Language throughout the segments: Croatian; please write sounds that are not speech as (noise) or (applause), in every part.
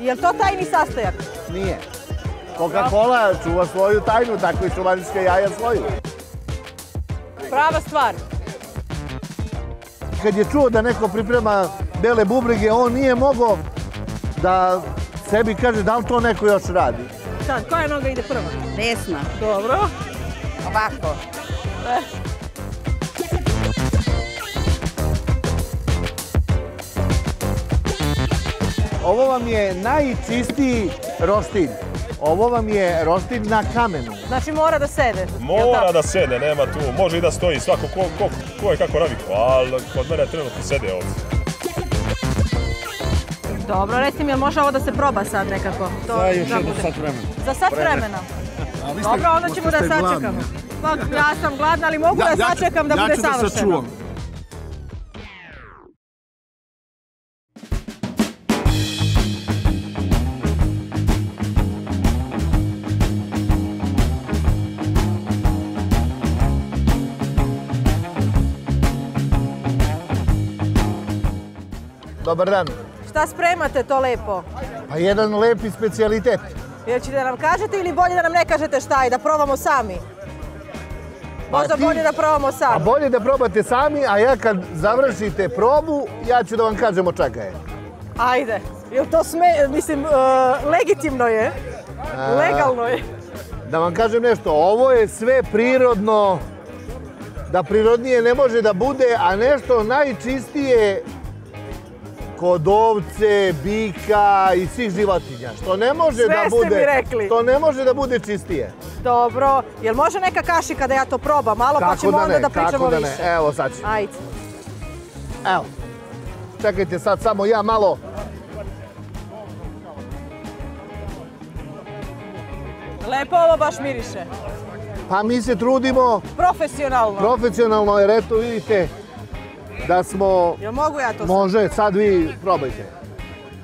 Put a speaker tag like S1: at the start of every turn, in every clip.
S1: Je li to tajni sastojak?
S2: Nije. Coca-Cola čuva svoju tajnu, tako i šumadijska jaja svoju.
S1: Prava stvar.
S2: Kad je čuo da neko priprema bele bubrege, on nije mogao da sebi kaže da li to neko još radi.
S1: Sad, koja noga ide prva?
S3: Desna.
S1: Dobro.
S3: Ovako.
S2: Ovo vam je najčistiji roštilj. Ovo vam je roštilj na kamenu.
S1: Znači mora da sede.
S4: Mora da sede, nema tu, može i da stoji, svako ko, ko, ko je kako navikao, ali kod mene trenutno sede ovdje.
S1: Dobro, reci mi, jel može ovo da se proba sad nekako? To
S2: Za još
S1: da
S2: jedno sat vremena.
S1: Za sat vremena? Dobro, onda ćemo da sačekamo. Pa, ja sam gladna, ali mogu da sačekam da bude savršeno.
S2: Dobar dan.
S1: Šta spremate to lepo?
S2: Pa jedan lepi specijalitet.
S1: Jel ćete da nam kažete ili bolje da nam ne kažete šta je, da probamo sami? Možda
S2: ti-
S1: bolje da probamo
S2: A
S1: sami.
S2: bolje da probate sami, a ja kad završite probu, ja ću da vam kažem od čega je.
S1: Ajde. Jel to sme, mislim, e, legitimno je? Legalno je.
S2: Da vam kažem nešto, ovo je sve prirodno, da prirodnije ne može da bude, a nešto najčistije kod ovce, bika i svih životinja. Što ne može
S1: Sve
S2: da
S1: ste
S2: bude,
S1: mi rekli.
S2: što ne može da bude čistije.
S1: Dobro. Jel može neka kašika da ja to probam malo, pa ćemo onda da pričamo
S2: kako da
S1: više?
S2: ne. Evo sad ću.
S1: Ajde.
S2: Evo. Čekajte sad samo ja malo.
S1: Lepo ovo baš miriše.
S2: Pa mi se trudimo
S1: Profesionalno.
S2: profesionalno jer eto vidite da smo...
S1: Jel mogu ja to?
S2: Može, sad vi probajte.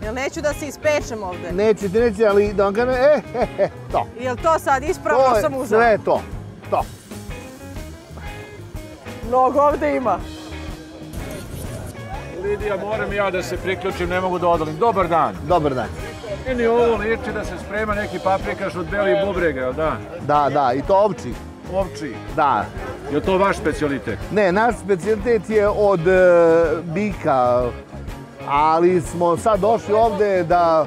S1: Jel neću da se ispečem ovdje?
S2: Nećete, nećete, ali da vam kažem, e, he, he, to.
S1: Jel to sad ispravno
S2: To je
S1: sam uzela?
S2: sve to. To.
S1: Mnogo ovdje ima.
S5: Lidija, moram ja da se priključim, ne mogu da odolim. Dobar dan.
S2: Dobar dan.
S5: Meni ovo liči da se sprema neki paprikaš od belih bubrega, jel da?
S2: Da, da, i to ovči.
S5: Ovči.
S2: Da.
S5: Je to vaš specialitet?
S2: Ne, naš specijalitet je od e, bika, ali smo sad došli ovdje da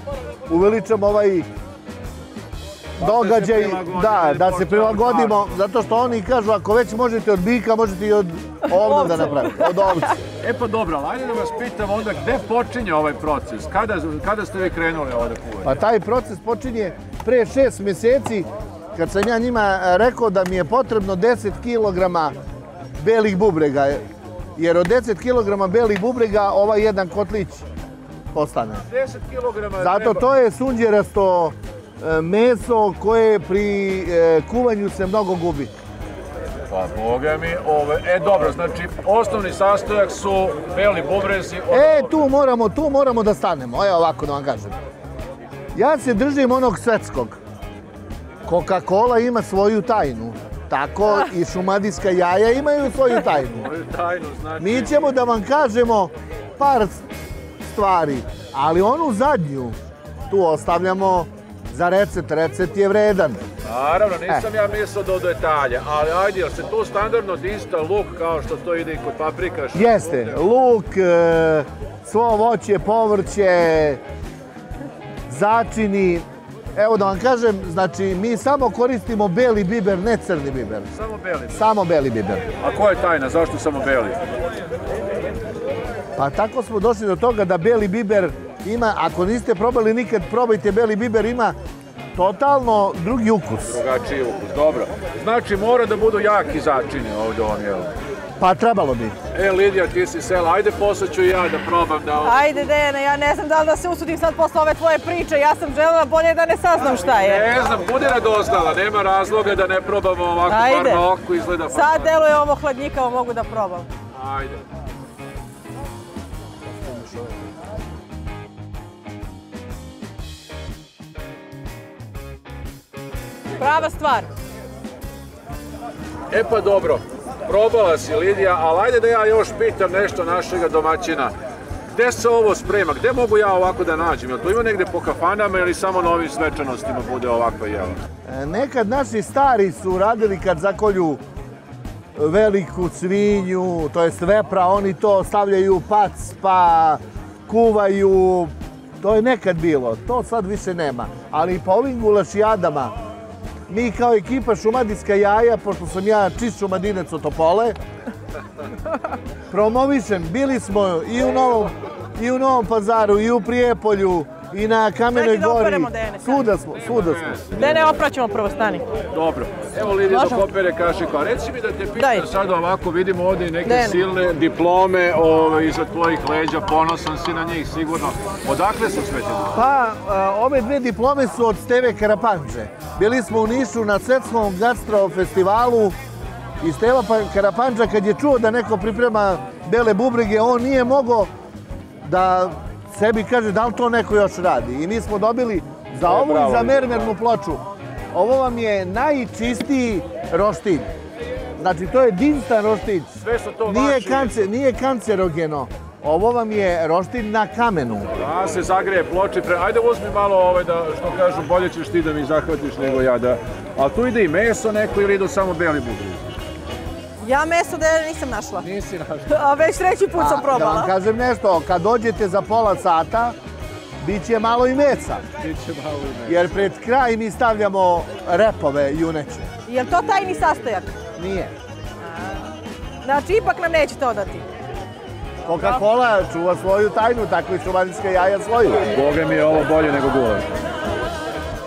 S2: uveličamo ovaj događaj, da, da se prilagodimo, zato što oni kažu ako već možete od bika, možete i od ovdje da napravite, od ovce.
S5: E pa dobro, ali ajde da vas pitam onda gde počinje ovaj proces? Kada, kada ste vi krenuli ovdje kuvati?
S2: Pa taj proces počinje pre šest mjeseci kad sam ja njima e, rekao da mi je potrebno 10 kg belih bubrega. Jer od 10 kg belih bubrega ovaj jedan kotlić postane.
S5: 10 kg
S2: Zato to je sunđerasto e, meso koje pri e, kuvanju se mnogo gubi.
S5: Pa boga mi, ove, e dobro, znači osnovni sastojak su beli bubrezi.
S2: E, tu moramo, tu moramo da stanemo. Evo ovako da vam kažem. Ja se držim onog svetskog. Coca-Cola ima svoju tajnu. Tako i šumadijska jaja imaju svoju tajnu. (laughs)
S5: Tajnu, znači...
S2: Mi ćemo da vam kažemo par stvari, ali onu zadnju tu ostavljamo za recept. Recept je vredan.
S5: Naravno,
S2: E.
S5: nisam ja mislio do detalja, ali ajde, jel se tu standardno dista luk kao što to ide i kod paprikaš?
S2: Jeste, luk, e, svo voće, povrće, začini. Evo da vam kažem, znači mi samo koristimo beli biber, ne crni biber.
S5: Samo beli.
S2: Samo beli biber.
S5: A koja je tajna, zašto samo beli?
S2: Pa tako smo došli do toga da beli biber ima, ako niste probali nikad, probajte beli biber, ima totalno drugi ukus.
S5: Drugačiji ukus, dobro. Znači mora da budu jaki začini ovdje on, jel?
S2: Pa trebalo bi.
S5: E, Lidija, ti si sela, ajde posle ću i ja da probam da...
S1: Ajde, Dejane, ja ne znam da li da se usudim sad posle ove tvoje priče. Ja sam željela bolje da ne saznam šta je.
S5: Ne znam, budi radoznala, nema razloga da ne probamo ovako,
S1: Ajde.
S5: bar na oku izgleda
S1: Sad
S5: fantastično.
S1: deluje ovo hladnjikavo, mogu da probam.
S5: Ajde.
S1: Prava stvar.
S5: E pa dobro, probala si Lidija, ali ajde da ja još pitam nešto našega domaćina. gde se ovo sprema? Gde mogu ja ovako da nađem? Jel to ima negde po kafanama ili samo na ovim svečanostima bude ovakva jela?
S2: E, Nekad naši stari su radili kad zakolju veliku svinju, to jest vepra, oni to stavljaju pac, pa kuvaju. To je nekad bilo, to sad više nema. Ali po ovim gulašijadama, mi kao ekipa Šumadijska jaja, pošto sam ja čist šumadinac od Topole, promovišem, bili smo i u Novom pazaru, i u Prijepolju, i na Kamenoj gori. Svuda smo, svuda smo.
S1: Ne, ne, opraćamo prvo, stani.
S5: Dobro. Evo Lidija
S1: Možemo?
S5: dok opere kašika. Reci mi da te pitam sad ovako, vidimo ovdje i neke
S1: Ne, ne.
S5: silne diplome ove, iza tvojih leđa, ponosan si na njih sigurno. Odakle su sve te diplome?
S2: Pa, a, ove dve diplome su od Steve Karapanđe. Bili smo u Nišu na svetskom gastro festivalu i Steva Pa- Karapanđa kad je čuo da neko priprema bele bubrege, on nije mogao da sebi kaže da li to neko još radi. I mi smo dobili za ovu
S5: bravo,
S2: i za mermernu ploču. Ovo vam je najčistiji roštilj. Znači, to je dinstan roštilj.
S5: Sve su to
S2: Nije, kancer, nije kancerogeno. Ovo vam je roštilj na kamenu.
S5: Da se zagreje ploče. Pre... Ajde uzmi malo ovaj da, što kažu, bolje ćeš ti da mi zahvatiš nego ja da... Ali tu ide i meso neko ili idu samo beli bubri?
S1: Ja meso da nisam našla.
S5: Nisi našao.
S1: A već treći put sam
S2: A, Da vam
S1: probala.
S2: kažem nešto, kad dođete za pola sata, bit će malo i meca.
S5: Biće malo i meso.
S2: Jer pred kraj mi stavljamo repove juneće.
S1: Jel to tajni sastojak?
S2: Nije.
S1: Znači, ipak nam nećete odati.
S2: Coca-Cola čuva svoju tajnu, tako i šumadijska jaja svoju.
S5: Boga mi je ovo bolje nego gulaš.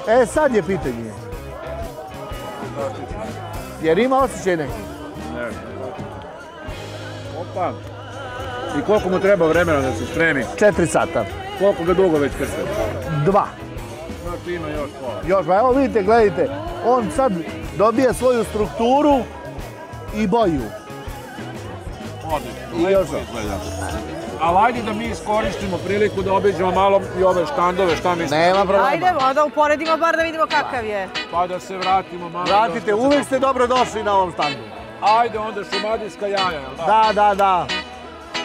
S2: E, sad je pitanje. Jer ima osjećaj neki.
S5: Opa. I koliko mu treba vremena da se spremi?
S2: Četiri sata.
S5: Koliko ga dugo već krste?
S2: Dva.
S5: Znači ima još pola.
S2: Još, pa evo vidite, gledajte. On sad dobije svoju strukturu i boju.
S5: Odlično.
S2: I
S5: lepo
S2: još-
S5: izgleda. Ali ajde da mi iskoristimo priliku da obiđemo malo i ove štandove, šta mislite?
S2: Nema problema.
S1: Ajde, da uporedimo bar da vidimo kakav je.
S5: Pa da se vratimo malo.
S2: Vratite, uvek ste dobro došli na ovom standu.
S5: Ajde onda šumadijska jaja, jel da?
S2: Da, da, da.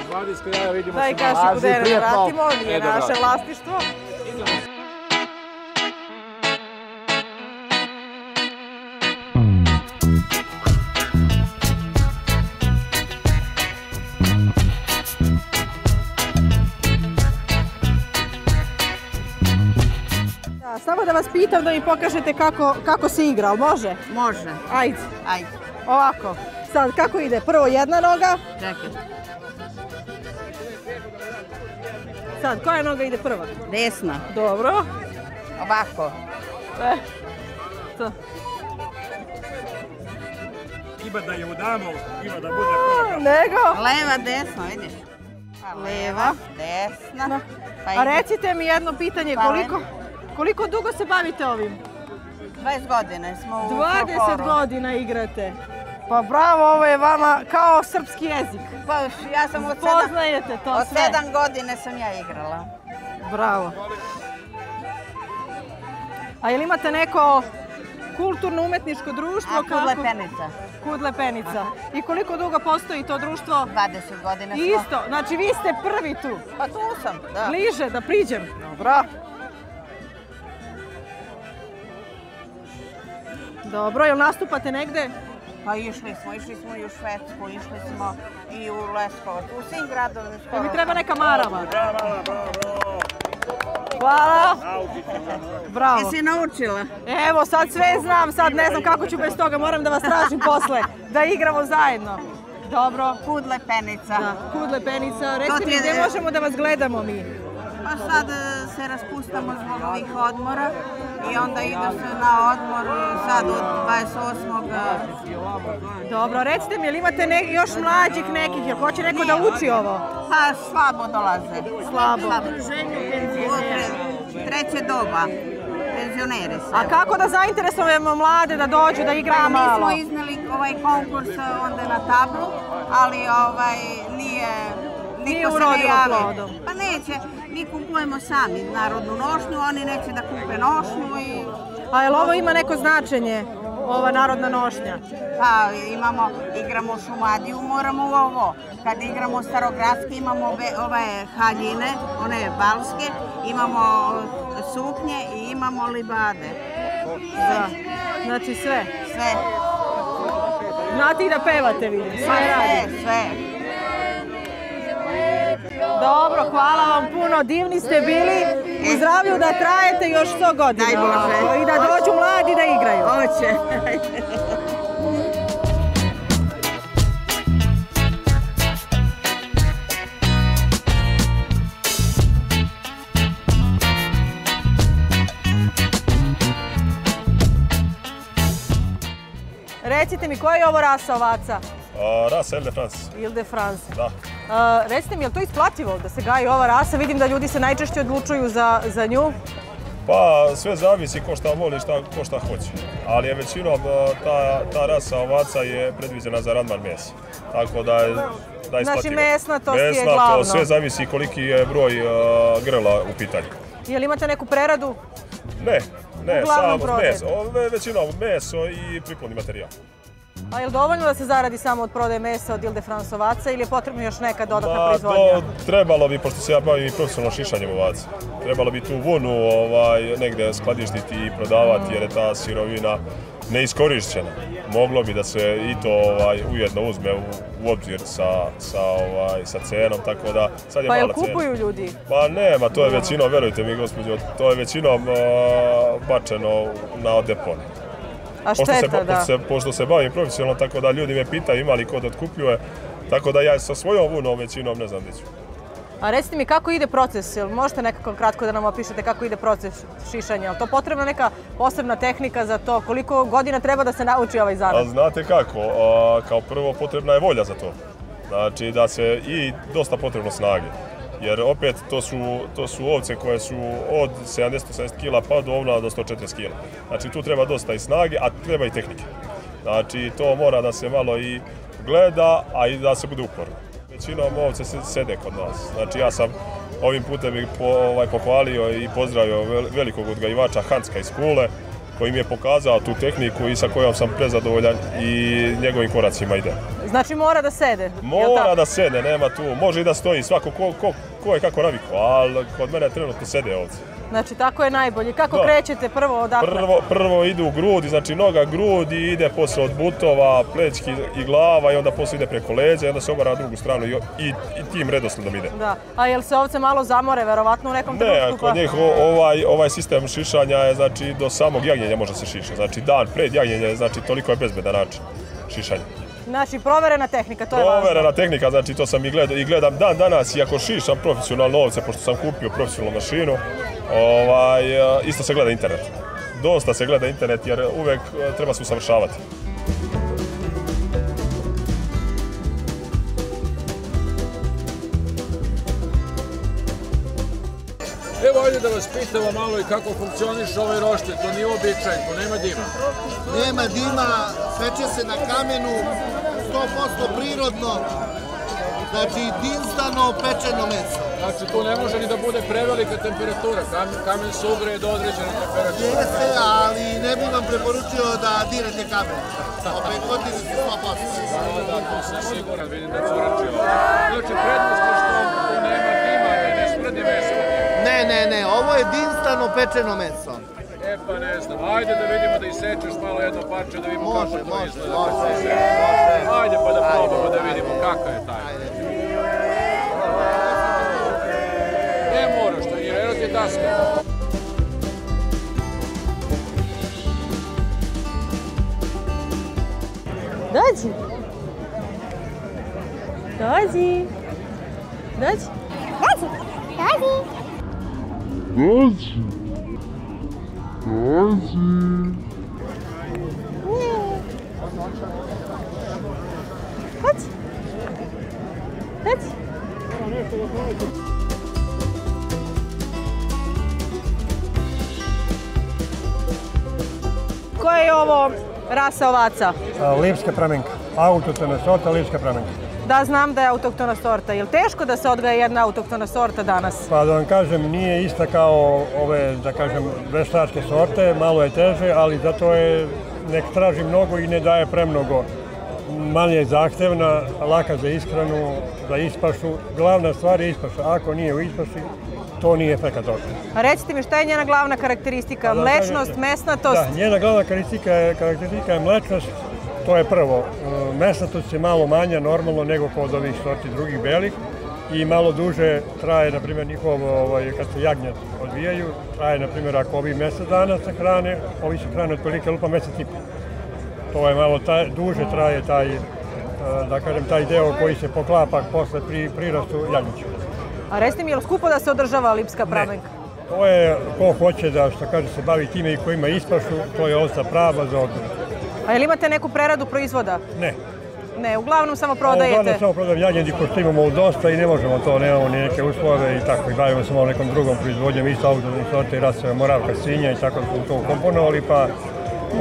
S5: Šumadijska jaja vidimo
S1: Daj
S5: se malo.
S1: kašiku
S2: Važi,
S1: da je ne
S2: prijatno.
S1: vratimo, nije
S5: E,
S1: naše vlasništvo. Da, samo da vas pitam da mi pokažete kako, kako se igra, ali može?
S3: Može.
S1: Ajde,
S3: Ajde,
S1: ovako. Sad, kako ide? Prvo jedna noga,
S3: čekaj.
S1: sad koja noga ide prva?
S3: Desna.
S1: Dobro.
S3: Ovako.
S1: E, to.
S4: Ima da je udamo, ima da bude prvo.
S1: Nego,
S3: Leva, desna, vidiš? Pa leva, desna. Pa
S1: a recite mi jedno pitanje,
S3: Pa
S1: koliko, koliko dugo se bavite ovim?
S3: 20 godina smo u
S1: 20
S3: folkloru.
S1: godina igrate. Pa bravo, ovo je vama kao srpski jezik.
S3: Pa ja sam od sedam,
S1: Poznajete to
S3: od
S1: sve.
S3: sedam godine sam ja igrala.
S1: Bravo. A jel imate neko kulturno umetničko društvo?
S3: A kod Lepenica.
S1: Kud Lepenica. I koliko dugo postoji to društvo?
S3: 20 godina smo.
S1: Isto, znači vi ste prvi tu.
S3: Pa tu sam, da.
S1: Bliže, da priđem. Dobro. Dobro, jel nastupate negde?
S3: Pa išli smo, išli smo i u Švedsku, išli smo i u Leskovac, u svim gradovima. Skoro
S1: mi treba neka marama? Hvala. Bravo.
S3: Jesi naučila?
S1: Evo, sad sve znam, sad ne znam kako ću bez toga, moram da vas tražim posle, da igramo zajedno. Dobro.
S3: Kud Lepenica.
S1: Da, kud Lepenica, recite
S3: ti
S1: mi
S3: je-
S1: gdje možemo da vas gledamo mi?
S3: Pa sad e, se raspustamo zbog ovih odmora i onda ide se na odmor e, sad od 28. e,
S1: Dobro, recite mi, jel imate ne- još mlađih nekih, jel hoće neko da uči ovo?
S3: Pa slabo dolaze.
S1: Slabo.
S3: Treće doba. Penzioneri se.
S1: A kako da zainteresujemo mlade da dođu da igraju
S3: Pa mi
S1: malo?
S3: smo iznali ovaj konkurs onda na tablu, ali ovaj nije
S1: Nije
S3: niko se ne
S1: urodilo plodom.
S3: Pa neće, mi kupujemo sami narodnu nošnju, oni neće da kupe nošnju i
S1: A jel ovo ima neko značenje? ova narodna nošnja?
S3: Pa imamo, igramo Šumadiju, moramo u ovo. Kad igramo starogradski imamo ove, ove haljine, one balske, imamo suknje i imamo libade.
S1: Da. Znači sve.
S3: Sve.
S1: Znate i da pevate, vidim. Sve
S3: Sve, sve.
S1: Dobro, hvala vam puno, divni ste bili. U zdravlju da trajete još 100 godina.
S3: Daj Bože.
S1: I da dođu mladi da igraju.
S3: Hoće.
S1: Recite mi, koja je ovo rasa ovaca?
S4: A, rasa Ile de France.
S1: Ile de France.
S4: Da.
S1: Recite mi, je li to isplativo da se gaji ova rasa? Vidim da ljudi se najčešće odlučuju za, za nju.
S4: Pa sve zavisi ko šta voli, šta, ko šta hoće. Ali je većinom ta, ta rasa ovaca je predviđena za radman mesa. Tako da je da je
S1: Znači,
S4: isplativo.
S1: mesnatost je glavno.
S4: sve zavisi koliki je broj grla u pitanju.
S1: Jel imate neku preradu?
S4: Ne, ne, samo meso. Većinom meso i priplodni materijal.
S1: A je li dovoljno da se zaradi samo od prodaje mesa od Ile de France ovaca ili je potrebno još neka dodatna proizvodnja?
S4: to trebalo bi, pošto se ja bavim i profesionalno šišanjem ovaca, trebalo bi tu vunu ovaj, negde skladištiti i prodavati jer je ta sirovina neiskorišćena. Moglo bi da se i to ovaj, ujedno uzme u, u obzir sa, sa, ovaj, sa cenom, tako da sad je
S1: Pa
S4: mala cena.
S1: kupuju ljudi?
S4: Pa nema, to je većinom, verujte mi gospođo, to je većinom uh, bačeno na depone.
S1: A
S4: Pošto se,
S1: da.
S4: pošto, se, pošto se bavim profesionalno, tako da ljudi me pitaju ima li ko da otkupljuje, tako da ja sa svojom vunom većinom ne znam gdje ću.
S1: A recite mi kako ide proces, jel možete nekako kratko da nam opišete kako ide proces šišanja? Je li to potrebna neka posebna tehnika za to? Koliko godina treba da se nauči ovaj zanat?
S4: znate kako, a, kao prvo potrebna je volja za to. Znači da se i dosta potrebno snage. Jer opet to su, to su ovce koje su od 70-80 kg pa do ovna do 140 kg. Znači tu treba dosta i snage, a treba i tehnike. Znači to mora da se malo i gleda, a i da se bude uporno. Većinom ovce se sede kod nas. Znači ja sam ovim putem bih po, ovaj, pohvalio i pozdravio vel- velikog odgajivača Hanska iz Kule, koji mi je pokazao tu tehniku i sa kojom sam prezadovoljan i njegovim koracima ide.
S1: Znači mora da sede.
S4: Mora da sede, nema tu, može i da stoji, svako ko, ko, ko je kako navikao, ali kod mene trenutno sede ovdje.
S1: Znači tako je najbolje. Kako
S4: Da.
S1: krećete prvo odakle?
S4: Prvo, prvo idu u grudi, znači noga grudi, ide posle od butova, plećki i glava i onda posle ide preko leđa i onda se obara na drugu stranu i, i, i tim redosledom ide.
S1: Da. A jel se ovce malo zamore, verovatno u nekom
S4: Ne,
S1: trenutku? pa-
S4: kod njih o- ovaj, ovaj sistem šišanja je znači do samog jagnjenja može se šiša. Znači dan pred jagnjenje, znači toliko je bezbedan način šišanja.
S1: Znači proverena tehnika, to je važno.
S4: Proverena tehnika, znači to sam i gledao i gledam dan danas i ako šišam profesionalno ovce, pošto sam kupio profesionalnu mašinu, ovaj, e, isto se gleda internet. Dosta se gleda internet jer uvek e, treba se usavršavati.
S5: Evo, ajde da vas pitamo malo i kako funkcioniše ovaj roštilj. To nije običaj, to nema dima.
S2: Nema dima, peče se na kamenu, 100% prirodno, znači dinstano pečeno meso.
S5: Znači, tu ne može ni da bude prevelika temperatura. Kamen, kamen se ugreje do određene temperature.
S2: Jeste, ali ne bih vam preporučio da dirate kamen. Opet godini su 100%.
S5: Da, da, tu sam siguran, vidim da curači ovo. Znači, prednost je što tu nema dima, da ne smrdi meso.
S2: Ne, ne, ne, ovo je dinstano pečeno meso.
S5: E pa ne znam, ajde da vidimo da isečeš malo jedno parče da vidimo
S2: Može,
S5: kako to
S2: može,
S5: izgleda.
S2: može, može.
S5: Ajde pa da probamo da vidimo kakav je taj. Ne moraš, to je, evo ti je daska.
S1: Dođi. Dođi. Dođi. Dođi. Dođi. Koja je ovo rasa ovaca?
S6: Lipska pramenka. Autotona sorta Lipska pramenka.
S1: Da, znam da je autoktona sorta. Je li teško da se odgaja jedna autoktona sorta danas?
S6: Pa da vam kažem, nije ista kao ove, da kažem, veštačke sorte, malo je teže, ali zato je nek traži mnogo i ne daje premnogo. Manje je zahtevna, laka za ishranu, za ispašu. Glavna stvar je ispaša. Ako nije u ispaši, to nije.
S1: A recite mi šta je njena glavna karakteristika?
S6: Pa
S1: Mlečnost, mesnatost?
S6: Da, njena glavna karakteristika je, karakteristika je mlečnost, to je prvo. E, Mesnatost je malo manja normalno nego kod ovih sorti drugih belih i malo duže traje, na primjer, njihov, ovaj, kad se jagnjad odvijaju, traje, na primjer, ako ovi mjesec dana se hrane, ovi se hrane otprilike lupa mjesec i. To je malo taj, duže traje taj, e, da kažem, taj deo koji se poklapa posle pri, prirastu jagnjeća.
S1: A recite mi, je li skupo da se održava lipska pramenka?
S6: To je ko hoće da, što kaže, se bavi time i ko ima ispašu, to je ovca prava za odmor.
S1: A jel imate neku preradu proizvoda?
S6: Ne.
S1: Ne, uglavnom samo
S6: Uglavnom
S1: prodajete.
S6: samo prodajem jagnjadi, pošto imamo u dosta i ne možemo to, nemamo ni neke uslove i tako. Bavimo se malo nekom drugom proizvodnjom, isto autodnih sorte i rasove moravka svinja i tako smo to ukomponovali, pa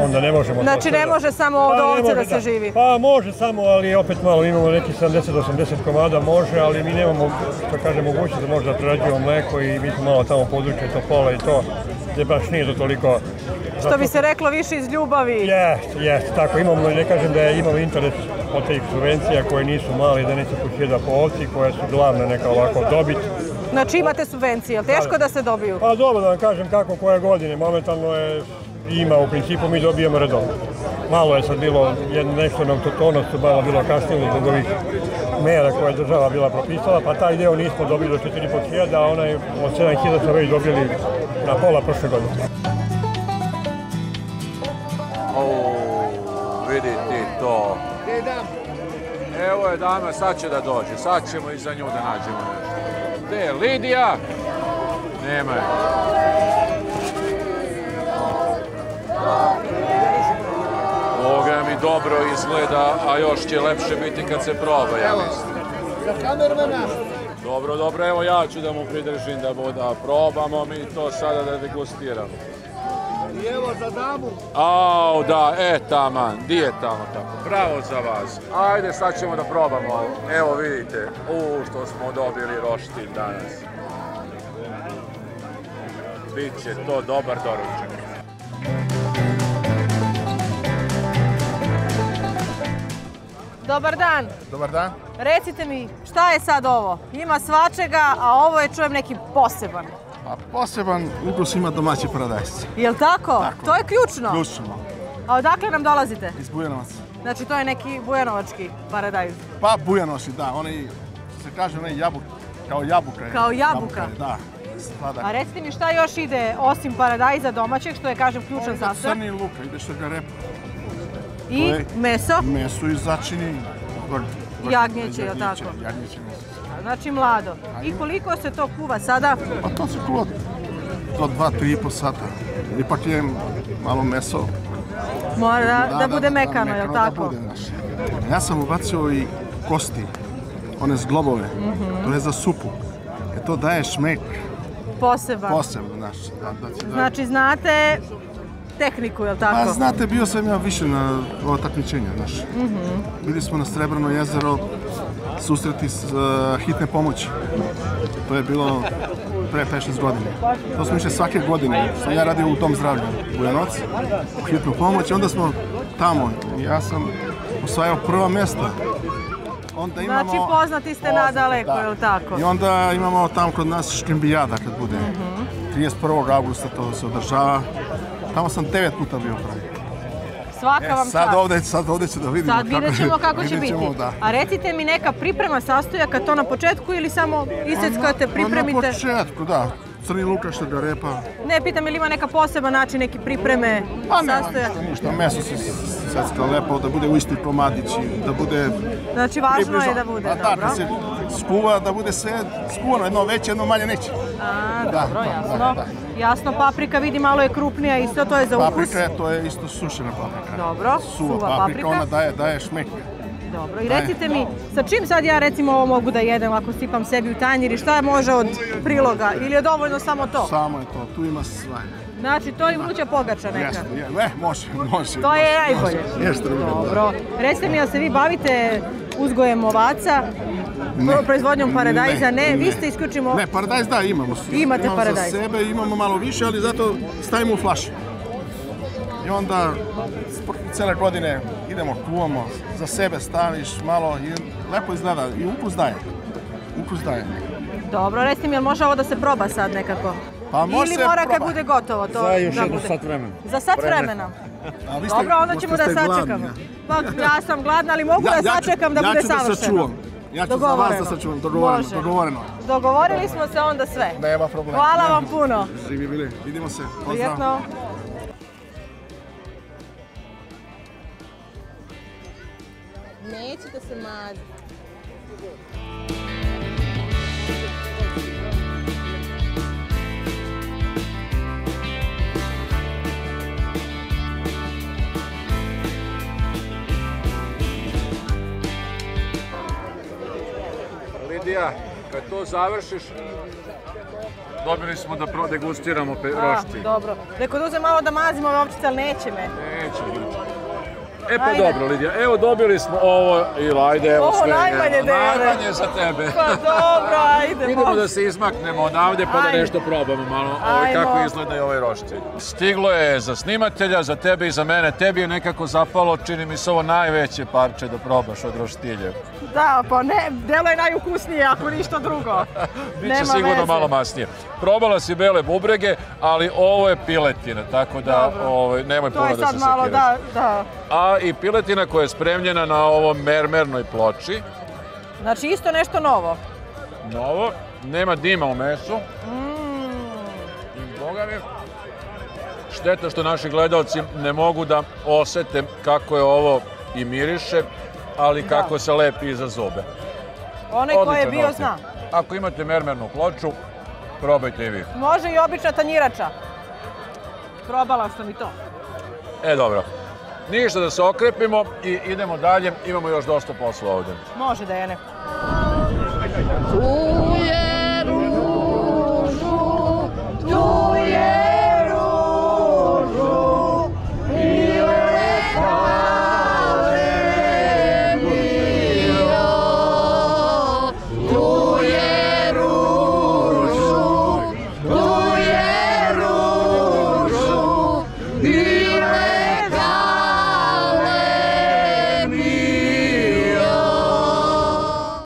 S6: onda ne možemo
S1: Znači ne može samo od
S6: Pa, ne
S1: ovce da se živi.
S6: Pa može samo, ali opet malo imamo neki 70-80 komada može, ali mi nemamo, što kaže, mogućnost da možda prerađujemo mleko i mi smo malo tamo područje Topola i to, gdje baš nije to toliko...
S1: Što bi se reklo više iz ljubavi.
S6: Jeste, jeste, tako imamo, ne kažem da je imamo interes od tih subvencija koje nisu mali, da neće po po ovci, koje su glavna neka ovako dobit.
S1: Znači imate subvencije, teško da se dobiju?
S6: Pa dobro da vam kažem kako koje godine, momentalno je ima, u principu mi dobijemo redovno. Malo je sad bilo jedno nešto na autotonostu, malo bilo kasnije zbog ovih mera koje je država bila propisala, pa taj deo nismo dobili do 4.500, a onaj od 7.000 smo već dobili na pola prošle godine.
S5: O, vidi ti to. Evo je dama, sad će da dođe. Sad ćemo i za nju da nađemo nešto. Gde je Lidija? Nema je. Ovoga mi dobro izgleda, a još će lepše biti kad se proba, ja mislim.
S2: Za kamermana.
S5: Dobro, dobro, evo ja ću da mu pridržim da, bu- da probamo mi to sada da degustiramo.
S2: I evo za damu.
S5: Au, da, e, taman, di je tamo tako? Bravo za vas. Ajde, sad ćemo da probamo. Evo vidite, u, što smo dobili roštilj danas. Biće to dobar doručak.
S1: Dobar dan.
S2: Dobar dan.
S1: Recite mi, šta je sad ovo? Ima svačega, a ovo je čujem neki poseban.
S7: Pa poseban ukus ima domaći paradajz.
S1: Jel tako?
S7: Tako.
S1: To je ključno.
S7: Ključno.
S1: A odakle nam dolazite?
S7: Iz Bujanovaca.
S1: Znači to je neki bujanovački paradajz.
S7: Pa Bujanovac, da, onaj, se kaže onaj jabuk, kao jabuka je.
S1: Kao jabuka?
S7: je, da. Sladak.
S1: A recite mi šta još ide osim paradajza domaćeg, što je kažem ključan sastojak?
S7: Crni luk, ide što ga repa.
S1: I
S7: je-
S1: meso,
S7: Meso i začini.
S1: Jagnjeće, jel tako?
S7: Jagnjeće meso.
S1: znači mlado. I koliko se to kuva sada?
S7: Pa to se kuva do dva, tri i po sata. Ipak je malo meso.
S1: Mora da, bude mekano, jel
S7: mekano
S1: tako?
S7: Bude. Ja sam ubacio i kosti, one zglobove.
S1: Mhm.
S7: To je za supu. E to daje šmek
S1: Poseban.
S7: posebno, znaš.
S1: Znači znate tehniku, jel tako?
S7: Pa znate, bio sam ja više na ova takmičenja, znaš. Bili smo na Srebrno jezero susreti s uh, hitne pomoći. To je bilo pre 5-6 godina. To smo išli svake godine. Sam ja radio u Dom zdravlja u Bujanovac, u hitnu pomoć. Onda smo tamo. Ja sam osvajao prva mjesta. Onda imamo...
S1: Znači poznati ste nadaleko,
S7: Da.
S1: jel tako?
S7: I onda imamo tamo kod nas škembijada kad bude. 31. augusta to se održava. Tamo sam devet puta bio pravi.
S1: Svaka vam
S7: E, sad
S1: čast.
S7: ovdje, sad ovdje će da vidimo
S1: Sad vidjet (laughs) ćemo kako će biti.
S7: ćemo, da.
S1: A recite mi neka priprema sastojaka to na početku ili samo iseckate,
S7: Pa
S1: pripremite?
S7: Na početku, da. Crni luka što ga repa.
S1: Ne, pitam ili ima neka poseban način, neki pripreme
S7: Pa nema
S1: sastojaka?
S7: ništa, ništa. Meso se secka lepo, da bude u isti komadići, da bude...
S1: Znači važno je da bude,
S7: A da,
S1: dobro.
S7: kad se skuva, da bude sve skuvano, jedno veće, jedno manje neće.
S1: A,
S7: Da,
S1: dobro,
S7: da,
S1: jasno. Jasno, paprika vidi malo je krupnija, isto to je za ukus.
S7: Paprika je, to je isto sušena paprika.
S1: Dobro,
S7: Suva,
S1: suva
S7: paprika,
S1: paprika.
S7: ona daje, daje šmek.
S1: Dobro, i recite mi, sa čim sad ja recimo ovo mogu da jedem ako sipam sebi u tanjir i šta može od priloga ili je dovoljno samo to?
S7: Samo je to, tu ima sve.
S1: Znači, to je vruća pogača neka.
S7: Jeste, je, ne, može, može.
S1: To je najbolje.
S7: dobro.
S1: Dobro. Recite mi, jel se vi bavite uzgojem ovaca,
S7: Ne.
S1: proizvodnjom paradajza? Ne, vi ste isključivo...
S7: Ne, paradajz da, imamo.
S1: Imate
S7: imamo
S1: paradajz.
S7: za sebe, imamo malo više, ali zato stavimo u flaše. I onda cele godine idemo, kuvamo, za sebe staviš malo i lepo izgleda i ukus daje. Ukus daje.
S1: Dobro, recite mi, jel može ovo da se proba sad nekako?
S7: Pa može
S1: Ili mora kad bude gotovo to
S6: Za još
S1: bude?
S6: sat vremena.
S1: Za sat vremena.
S7: A vi ste-
S1: Dobro, onda ćemo da sačekamo.
S7: ja.
S1: Pa ja sam gladna, ali mogu da
S7: ću-
S1: sačekam da
S7: ja
S1: bude
S7: ću
S1: savršeno.
S7: da sačuvam. Ja ću za vas da sačuvam, dogovoreno.
S1: Može.
S7: dogovoreno.
S1: Dogovorili smo se onda sve.
S7: Nema problema.
S1: Hvala
S7: Nema.
S1: vam puno.
S7: Živi bili, vidimo se. Pozdrav.
S1: Prijetno. Nećete se mazi.
S5: Kad to završiš, dobili smo da
S1: A,
S5: roštilj.
S1: dobro. Rekao da uzem malo da mazim ove ovčice, ali neće me.
S5: E pa
S1: Ajde.
S5: dobro, Lidija, evo dobili smo ovo i ajde, evo
S1: Ovo
S5: sve.
S1: najmanje
S5: evo,
S1: dele.
S5: Najmanje za tebe.
S1: Pa dobro, ajde.
S5: Idemo da se izmaknemo odavde pa da nešto probamo malo ovaj,
S1: Ajmo.
S5: kako izgleda i ovaj roštilj. Stiglo je za snimatelja, za tebe i za mene. Tebi je nekako zapalo, čini mi se ovo najveće parče da probaš od roštilje.
S1: Da, pa ne, delo je najukusnije ako ništa drugo. (laughs)
S5: Biće
S1: Nema
S5: sigurno
S1: veze.
S5: malo masnije. Probala si bele bubrege, ali ovo je piletina, tako da
S1: Dobro.
S5: ovaj, nemoj
S1: To
S5: puno
S1: je
S5: da
S1: sad
S5: se
S1: malo,
S5: sekiraš.
S1: da, da.
S5: A i piletina koja je spremljena na ovom mermernoj ploči.
S1: Znači isto nešto novo.
S5: Novo, nema dima u mesu.
S1: Mm.
S5: Boga mi, šteta što naši gledalci ne mogu da osete kako je ovo i miriše, ali kako se lepi iza zube.
S1: Onaj ko je bio zna.
S5: Ako imate mermernu ploču, probajte i vi.
S1: Može i obična tanjirača. Probala sam i to.
S5: E, dobro. Ništa da se okrepimo i idemo dalje. Imamo još dosta posla ovdje.
S1: Može da je ne.
S8: Ooh,